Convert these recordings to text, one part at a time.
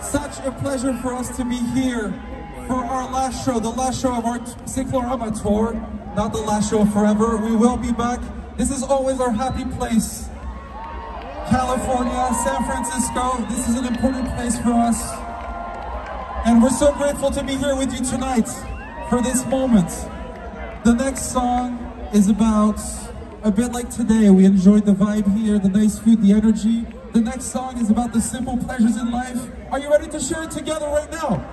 Such a pleasure for us to be here for our last show, the last show of our Cyclorama tour, not the last show forever. We will be back. This is always our happy place. California, San Francisco, this is an important place for us. And we're so grateful to be here with you tonight for this moment. The next song is about a bit like today. We enjoyed the vibe here, the nice food, the energy. The next song is about the simple pleasures in life. Are you ready to share it together right now?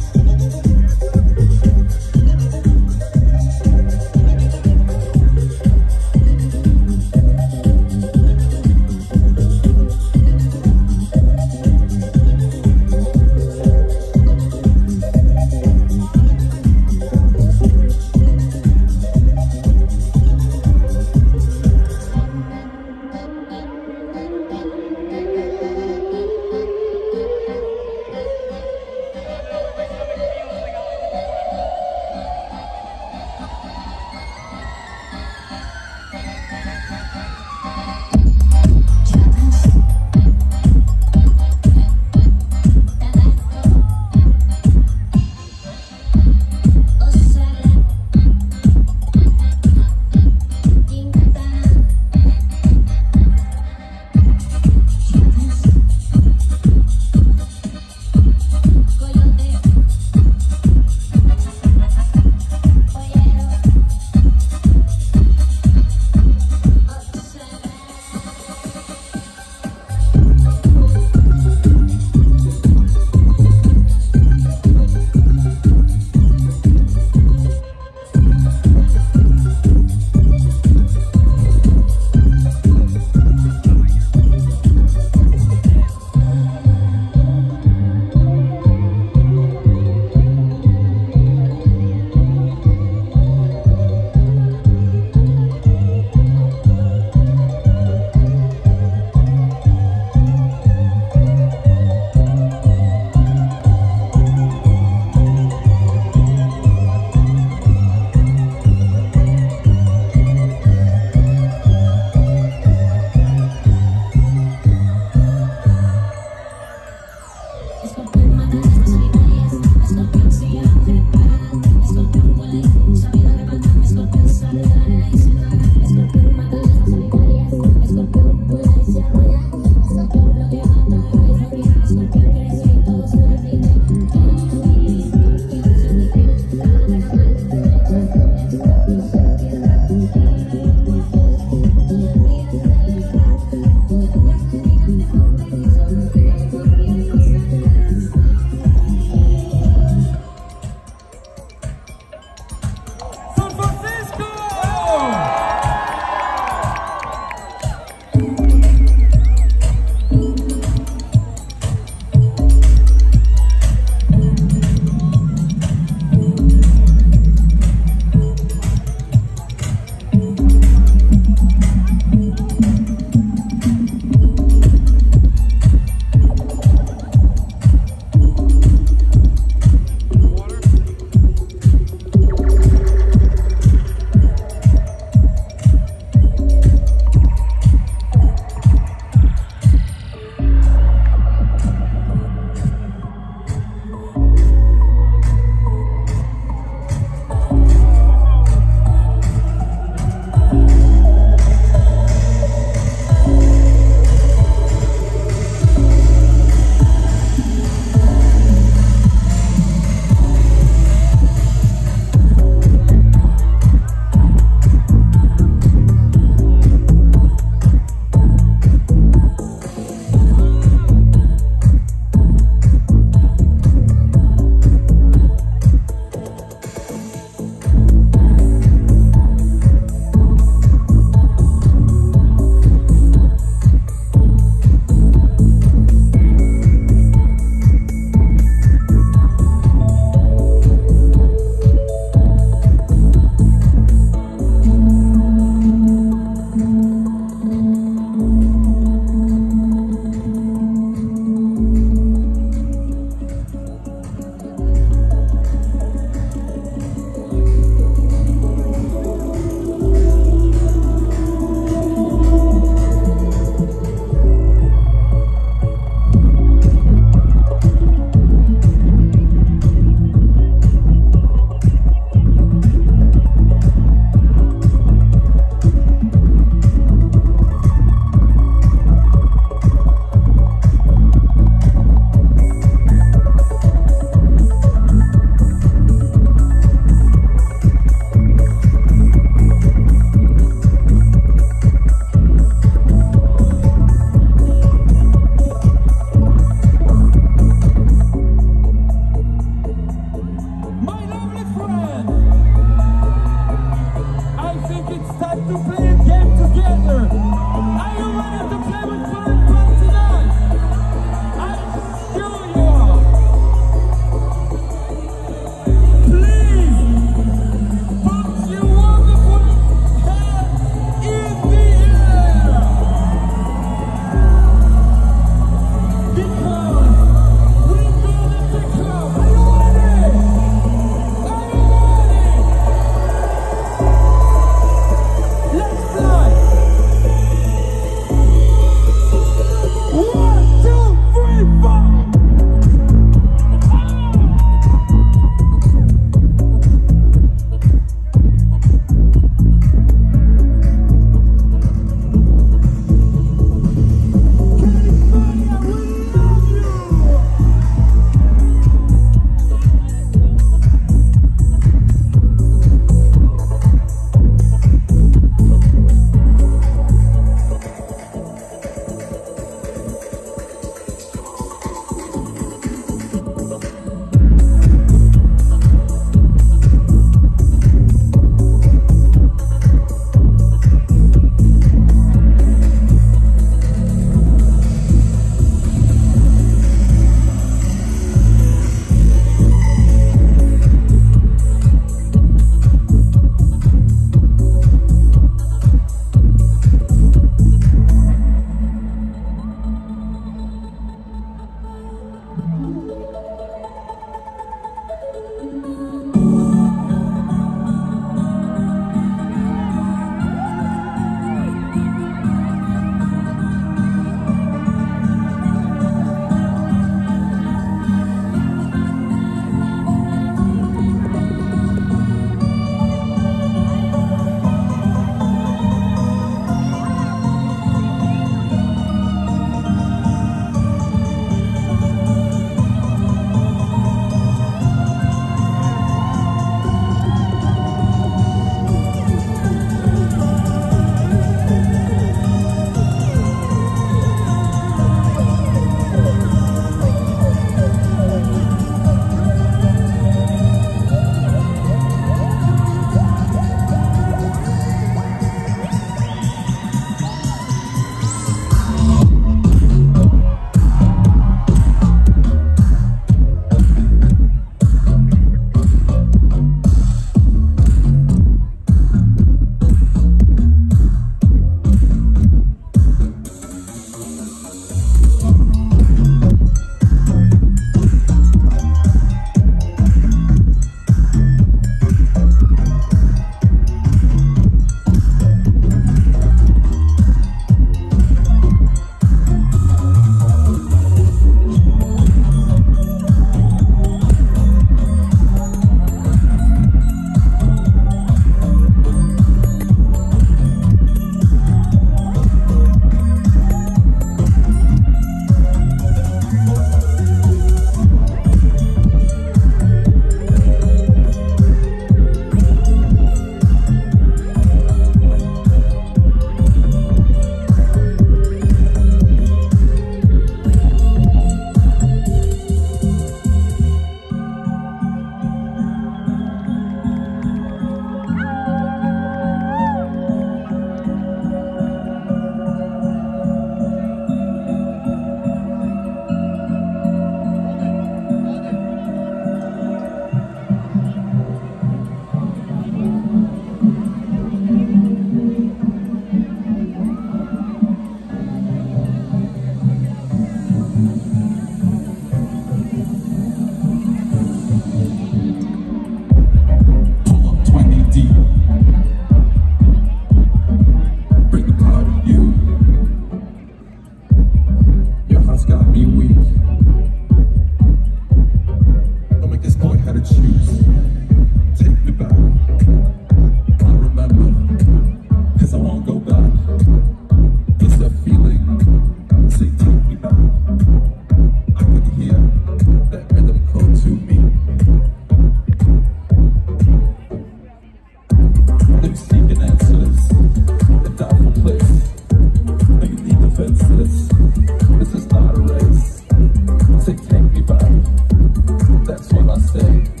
thing.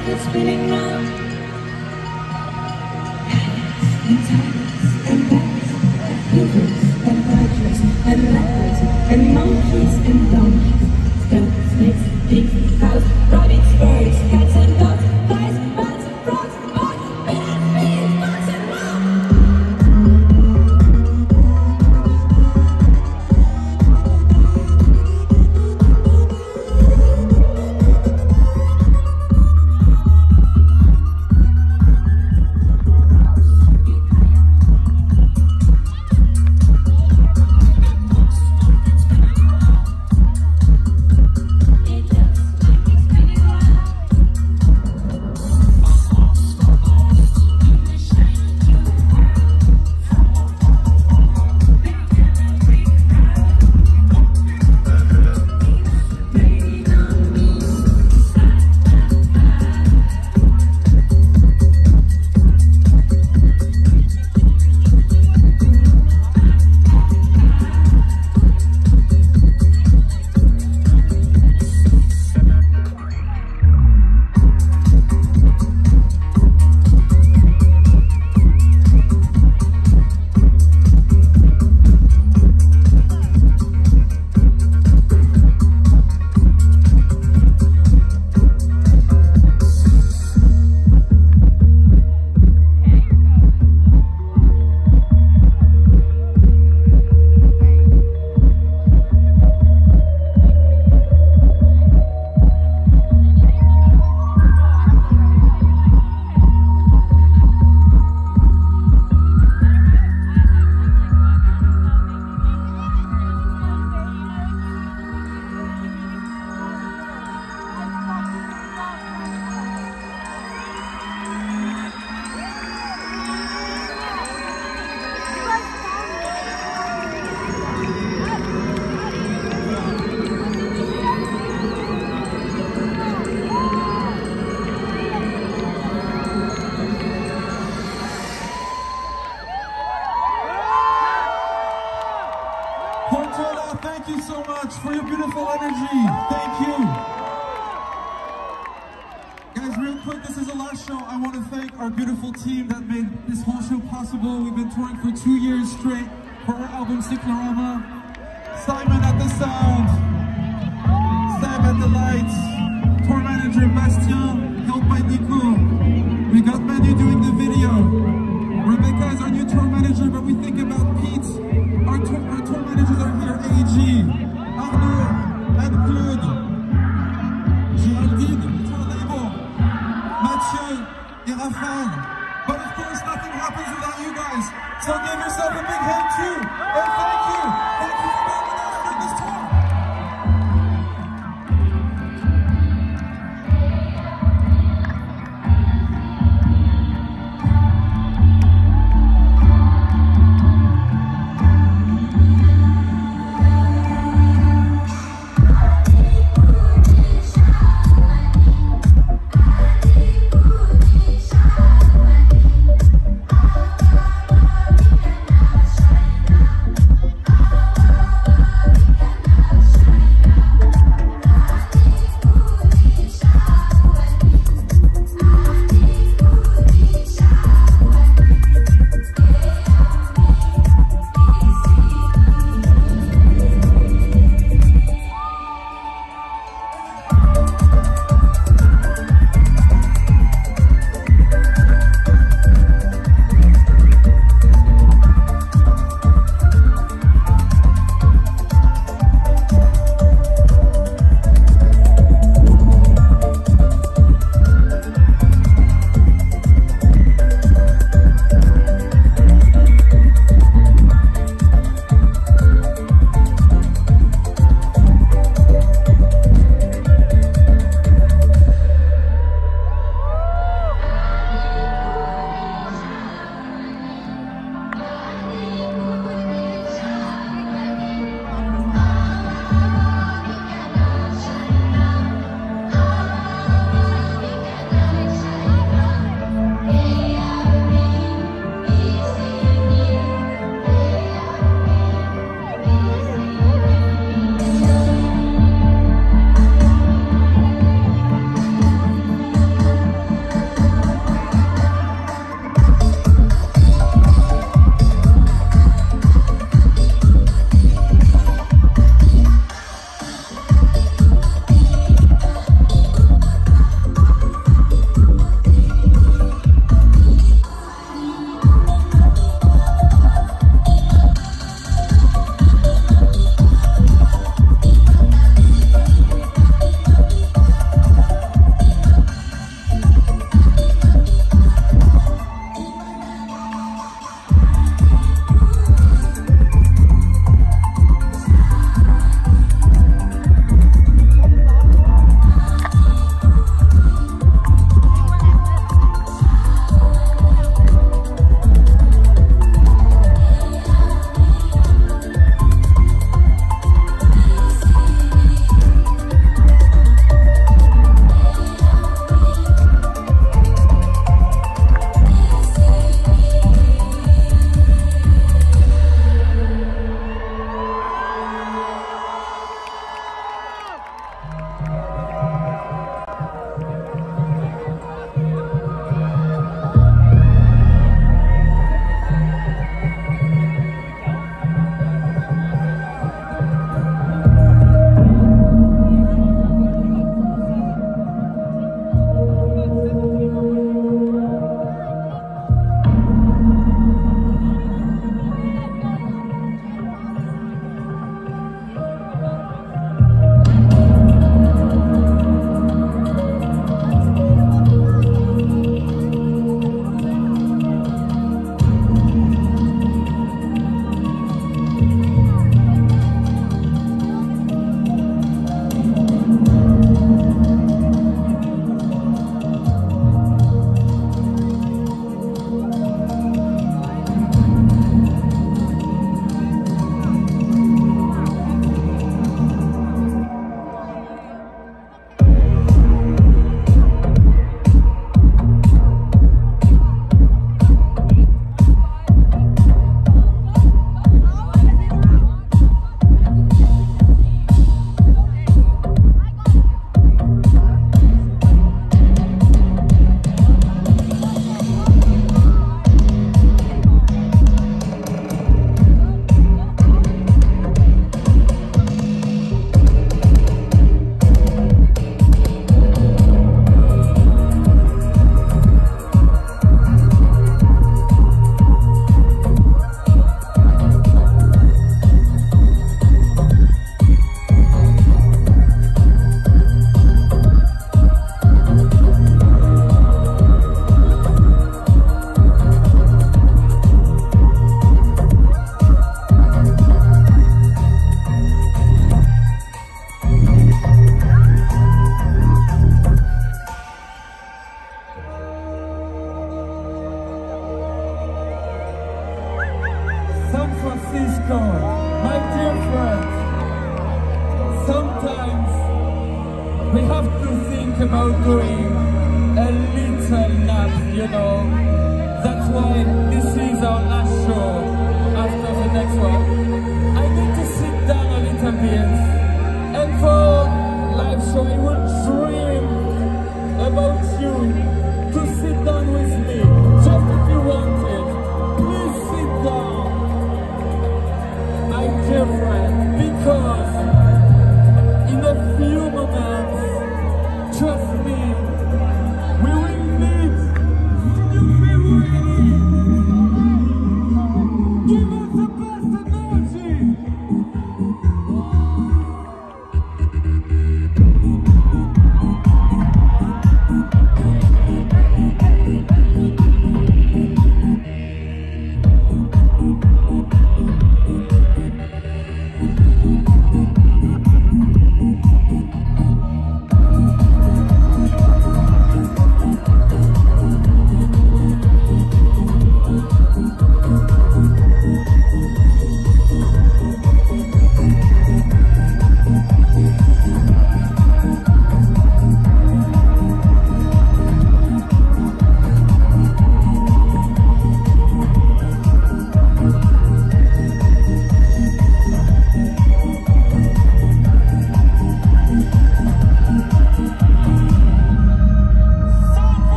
circle spinning round.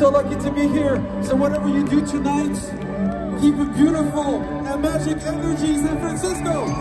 So lucky to be here. So whatever you do tonight, keep it beautiful and magic energy, San Francisco.